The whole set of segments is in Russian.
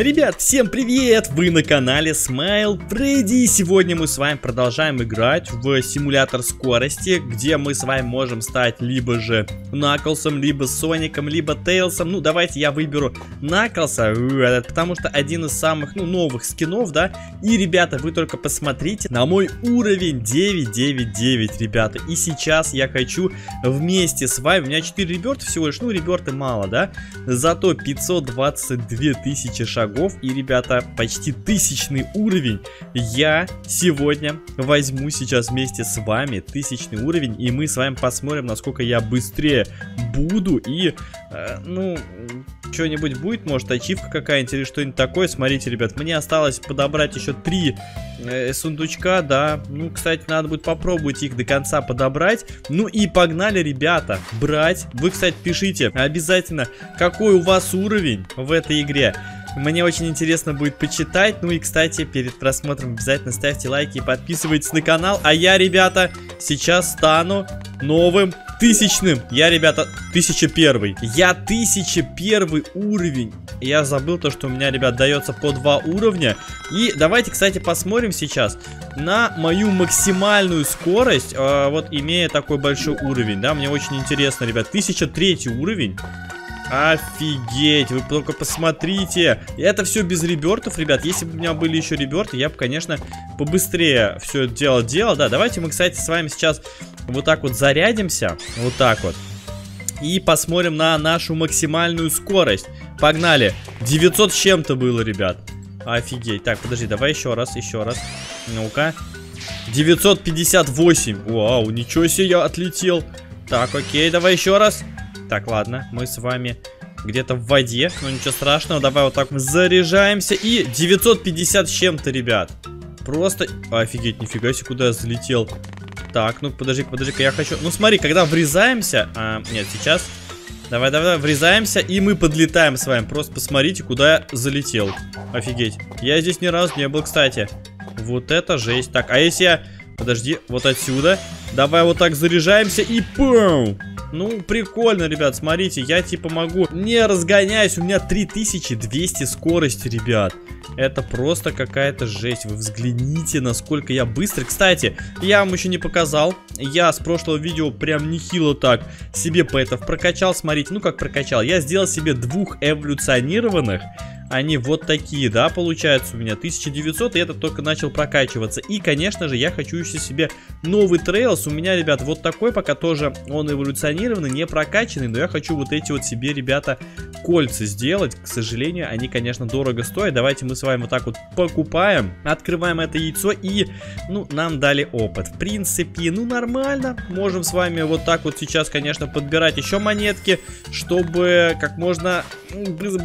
Ребят, всем привет! Вы на канале Smile Freddy. Сегодня мы с вами продолжаем играть в симулятор скорости, где мы с вами можем стать либо же Наклсом, либо Соником, либо Тейлсом. Ну, давайте я выберу Наклса, потому что один из самых, ну, новых скинов, да. И, ребята, вы только посмотрите на мой уровень 999, ребята. И сейчас я хочу вместе с вами, у меня 4 реберта всего лишь, ну, реберты мало, да. Зато 522 тысячи шагов шагов. И, ребята, почти тысячный уровень. Я сегодня возьму сейчас вместе с вами тысячный уровень. И мы с вами посмотрим, насколько я быстрее буду. И, э, ну, что-нибудь будет, может, ачивка какая-нибудь или что-нибудь такое. Смотрите, ребят, мне осталось подобрать еще три э, сундучка, да. Ну, кстати, надо будет попробовать их до конца подобрать. Ну и погнали, ребята, брать. Вы, кстати, пишите обязательно, какой у вас уровень в этой игре. Мне очень интересно будет почитать. Ну и, кстати, перед просмотром обязательно ставьте лайки и подписывайтесь на канал. А я, ребята, сейчас стану новым тысячным. Я, ребята, тысяча первый. Я тысяча первый уровень. Я забыл то, что у меня, ребят, дается по два уровня. И давайте, кстати, посмотрим сейчас на мою максимальную скорость, э, вот имея такой большой уровень, да, мне очень интересно, ребят, 1003 уровень. Офигеть, вы только посмотрите. Это все без ребертов, ребят. Если бы у меня были еще реберты, я бы, конечно, побыстрее все это дело делал. Да, давайте мы, кстати, с вами сейчас вот так вот зарядимся. Вот так вот. И посмотрим на нашу максимальную скорость. Погнали. 900 с чем-то было, ребят. Офигеть. Так, подожди, давай еще раз, еще раз. Ну-ка. 958. Вау, ничего себе, я отлетел. Так, окей, давай еще раз. Так, ладно, мы с вами где-то в воде. Ну, ничего страшного, давай вот так мы заряжаемся. И 950 с чем-то, ребят. Просто... Офигеть, нифига себе, куда я залетел. Так, ну, подожди-ка, подожди-ка, я хочу... Ну, смотри, когда врезаемся... А, нет, сейчас... Давай, давай, давай, врезаемся, и мы подлетаем с вами. Просто посмотрите, куда я залетел. Офигеть. Я здесь ни разу не был, кстати. Вот это жесть. Так, а если я... Подожди, вот отсюда. Давай вот так заряжаемся и пум! Ну, прикольно, ребят, смотрите, я типа могу... Не разгоняюсь, у меня 3200 скорости, ребят. Это просто какая-то жесть. Вы взгляните, насколько я быстрый. Кстати, я вам еще не показал. Я с прошлого видео прям нехило так себе поэтов прокачал. Смотрите, ну как прокачал. Я сделал себе двух эволюционированных они вот такие, да, получается у меня 1900, и этот только начал прокачиваться. И, конечно же, я хочу еще себе новый трейлс. У меня, ребят, вот такой пока тоже, он эволюционированный, не прокачанный, но я хочу вот эти вот себе, ребята, кольца сделать. К сожалению, они, конечно, дорого стоят. Давайте мы с вами вот так вот покупаем, открываем это яйцо и, ну, нам дали опыт. В принципе, ну, нормально. Можем с вами вот так вот сейчас, конечно, подбирать еще монетки, чтобы как можно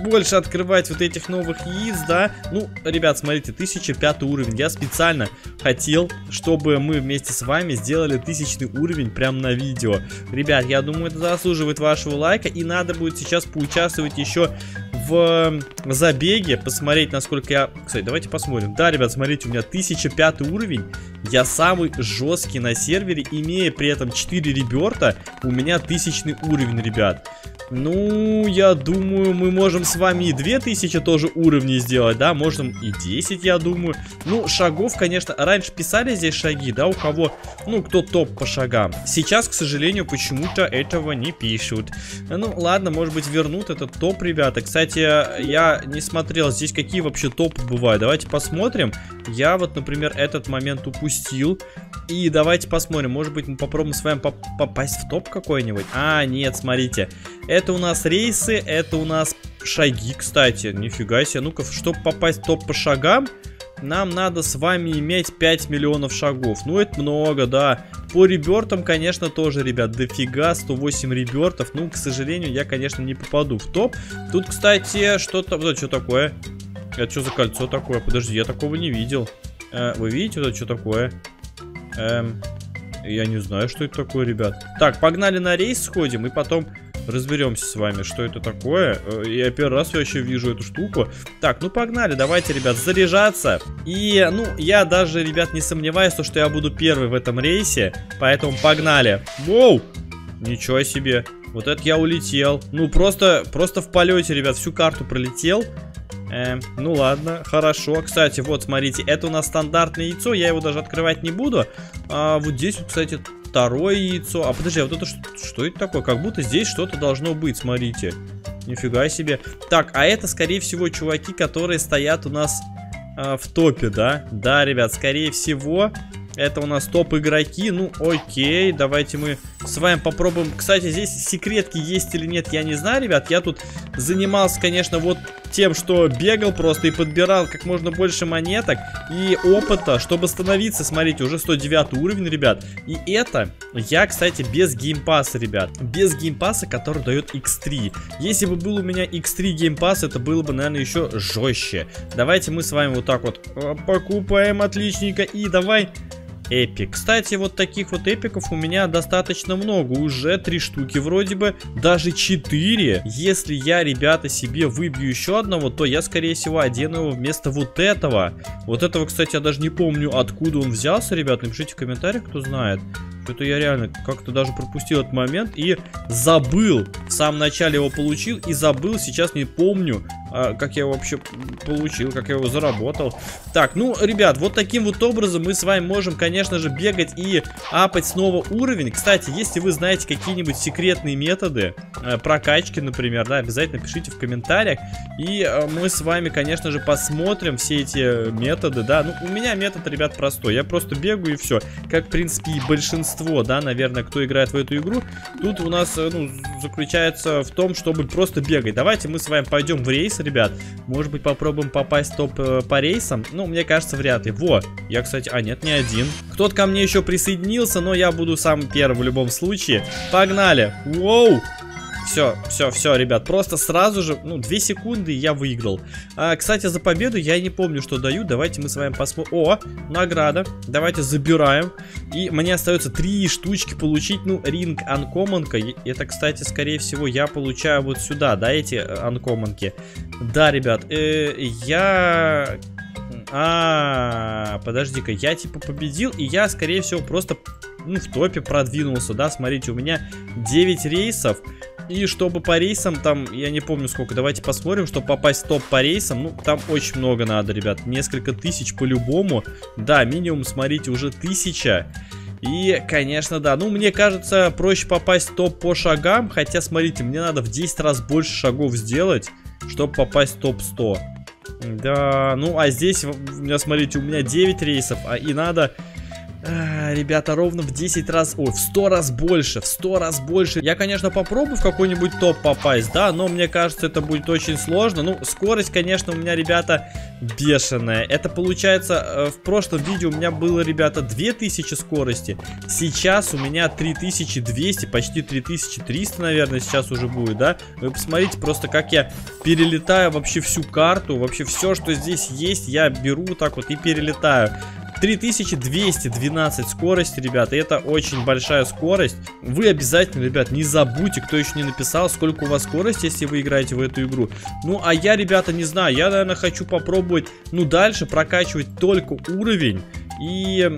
больше открывать вот этих новых яиц, да. Ну, ребят, смотрите, 1005 уровень. Я специально хотел, чтобы мы вместе с вами сделали тысячный уровень прямо на видео. Ребят, я думаю, это заслуживает вашего лайка. И надо будет сейчас поучаствовать еще в забеге, посмотреть, насколько я... Кстати, давайте посмотрим. Да, ребят, смотрите, у меня 1005 уровень. Я самый жесткий на сервере, имея при этом 4 реберта. У меня тысячный уровень, ребят. Ну, я думаю, мы можем с вами и 2000 тоже уровней сделать, да, можем и 10, я думаю. Ну, шагов, конечно, раньше писали здесь шаги, да, у кого, ну, кто топ по шагам. Сейчас, к сожалению, почему-то этого не пишут. Ну, ладно, может быть, вернут этот топ, ребята. Кстати, я не смотрел здесь, какие вообще топы бывают. Давайте посмотрим. Я вот, например, этот момент упустил. И давайте посмотрим, может быть, мы попробуем с вами поп попасть в топ какой-нибудь. А, нет, смотрите. Это у нас рейсы, это у нас шаги, кстати. Нифига себе. Ну-ка, чтобы попасть в топ по шагам, нам надо с вами иметь 5 миллионов шагов. Ну, это много, да. По ребертам, конечно, тоже, ребят, дофига, 108 ребертов. Ну, к сожалению, я, конечно, не попаду в топ. Тут, кстати, что-то... Вот, что такое? Это что за кольцо такое? Подожди, я такого не видел. Э, вы видите, вот это что такое? Эм, я не знаю, что это такое, ребят. Так, погнали на рейс сходим и потом разберемся с вами, что это такое. Э, я первый раз вообще вижу эту штуку. Так, ну погнали, давайте, ребят, заряжаться. И, ну, я даже, ребят, не сомневаюсь, что я буду первый в этом рейсе. Поэтому погнали. Воу! Ничего себе. Вот это я улетел. Ну, просто, просто в полете, ребят, всю карту пролетел. Эм, ну ладно, хорошо. Кстати, вот, смотрите, это у нас стандартное яйцо, я его даже открывать не буду. А вот здесь, кстати, второе яйцо. А подожди, а вот это что, что это такое? Как будто здесь что-то должно быть, смотрите. Нифига себе. Так, а это, скорее всего, чуваки, которые стоят у нас э, в топе, да? Да, ребят, скорее всего, это у нас топ-игроки. Ну, окей, давайте мы с вами попробуем. Кстати, здесь секретки есть или нет, я не знаю, ребят. Я тут занимался, конечно, вот тем, что бегал просто и подбирал как можно больше монеток и опыта, чтобы становиться, смотрите, уже 109 уровень, ребят. И это я, кстати, без геймпаса, ребят. Без геймпаса, который дает X3. Если бы был у меня X3 game pass, это было бы, наверное, еще жестче. Давайте мы с вами вот так вот э, покупаем отличненько и давай epic. Кстати, вот таких вот epic ов у меня достаточно много. Уже три штуки вроде бы. Даже четыре. Если я, ребята, себе выбью еще одного, то я, скорее всего, одену его вместо вот этого. Вот этого, кстати, я даже не помню, откуда он взялся, ребят. Напишите в комментариях, кто знает. Это я реально как-то даже пропустил этот момент и забыл. В самом начале его получил и забыл. Сейчас не помню, как я его вообще получил, как я его заработал. Так, ну, ребят, вот таким вот образом мы с вами можем, конечно же, бегать и апать снова уровень. Кстати, если вы знаете какие-нибудь секретные методы э, прокачки, например, да, обязательно пишите в комментариях. И э, мы с вами, конечно же, посмотрим все эти методы, да. Ну, у меня метод, ребят, простой. Я просто бегаю и все. Как, в принципе, и большинство, да, наверное, кто играет в эту игру. Тут у нас, э, ну, заключается в том, чтобы просто бегать. Давайте мы с вами пойдем в рейс, ребят. Может быть, попробуем попасть топ э, по рейсам? Ну, мне кажется, вряд ли. Во, я, кстати... А, нет, не один. Кто-то ко мне еще присоединился, но я буду сам первый в любом случае. Погнали. Воу! Все, все, все, ребят, просто сразу же, ну, 2 секунды, я выиграл. А, кстати, за победу я не помню, что даю. Давайте мы с вами посмотрим. О, награда. Давайте забираем. И мне остается 3 штучки получить. Ну, ринг анкоманка. Это, кстати, скорее всего, я получаю вот сюда, да, эти э, анкоманки. Да, ребят, э, я... А, подожди-ка, я типа победил, и я, скорее всего, просто ну, в топе продвинулся, да, смотрите, у меня 9 рейсов, и чтобы по рейсам, там, я не помню сколько, давайте посмотрим, чтобы попасть в топ по рейсам, ну, там очень много надо, ребят, несколько тысяч по-любому. Да, минимум, смотрите, уже тысяча. И, конечно, да, ну, мне кажется, проще попасть в топ по шагам, хотя, смотрите, мне надо в 10 раз больше шагов сделать, чтобы попасть в топ 100. Да, ну, а здесь, у меня, смотрите, у меня 9 рейсов, а и надо ребята, ровно в 10 раз, ой, в 100 раз больше, в 100 раз больше. Я, конечно, попробую в какой-нибудь топ попасть, да, но мне кажется, это будет очень сложно. Ну, скорость, конечно, у меня, ребята, бешеная. Это получается, э, в прошлом видео у меня было, ребята, 2000 скорости. Сейчас у меня 3200, почти 3300, наверное, сейчас уже будет, да. Вы посмотрите просто, как я перелетаю вообще всю карту, вообще все, что здесь есть, я беру так вот и перелетаю. 3212 скорость, ребята, это очень большая скорость. Вы обязательно, ребят, не забудьте, кто еще не написал, сколько у вас скорость, если вы играете в эту игру. Ну, а я, ребята, не знаю, я, наверное, хочу попробовать, ну, дальше прокачивать только уровень и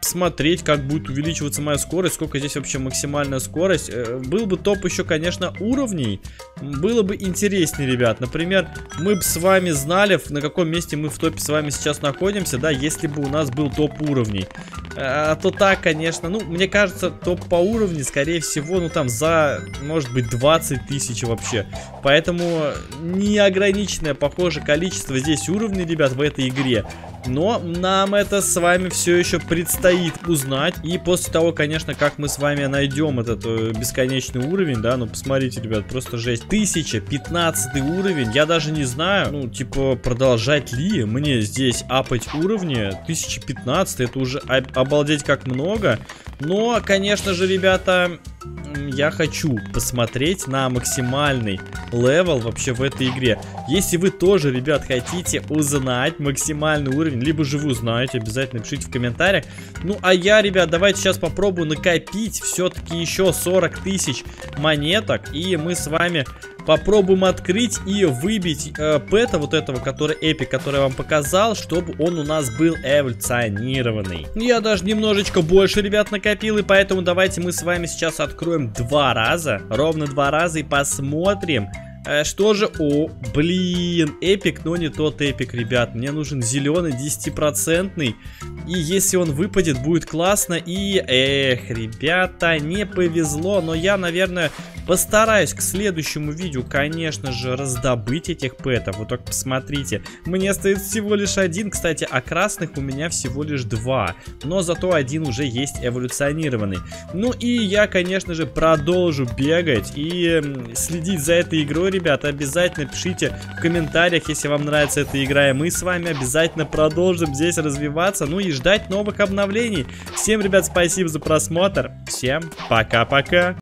смотреть, как будет увеличиваться моя скорость, сколько здесь вообще максимальная скорость. Э, был бы топ еще, конечно, уровней, было бы интереснее, ребят. Например, мы бы с вами знали, на каком месте мы в топе с вами сейчас находимся, да, если бы у нас был топ уровней. А, то так, конечно, ну, мне кажется, топ по уровню, скорее всего, ну, там за, может быть, 20 тысяч вообще. Поэтому неограниченное, похоже, количество здесь уровней, ребят, в этой игре. Но нам это с вами все еще предстоит узнать. И после того, конечно, как мы с вами найдем этот э, бесконечный уровень, да, ну посмотрите, ребят, просто жесть. 1015 уровень, я даже не знаю, ну, типа, продолжать ли мне здесь апать уровни. 1015, это уже обалдеть как много. Но, конечно же, ребята, я хочу посмотреть на максимальный level вообще в этой игре. Если вы тоже, ребят, хотите узнать максимальный уровень, либо же вы узнаете, обязательно пишите в комментариях. Ну, а я, ребят, давайте сейчас попробую накопить все-таки еще 40 тысяч монеток. И мы с вами попробуем открыть и выбить э, pet а вот этого, который epic, который я вам показал, чтобы он у нас был эволюционированный. Я даже немножечко больше, ребят, накопил, и поэтому давайте мы с вами сейчас откроем два раза, ровно два раза, и посмотрим, Э, что же? О, блин, эпик, но не тот эпик, ребят. Мне нужен зеленый, 10%. И если он выпадет, будет классно. И, эх, ребята, не повезло. Но я, наверное, постараюсь к следующему видео, конечно же, раздобыть этих пэтов. Вот только посмотрите. Мне остается всего лишь один. Кстати, а красных у меня всего лишь два. Но зато один уже есть эволюционированный. Ну и я, конечно же, продолжу бегать и следить за этой игрой, ребята. Обязательно пишите в комментариях, если вам нравится эта игра. И мы с вами обязательно продолжим здесь развиваться. Ну и ждать новых обновлений. Всем, ребят, спасибо за просмотр. Всем пока-пока.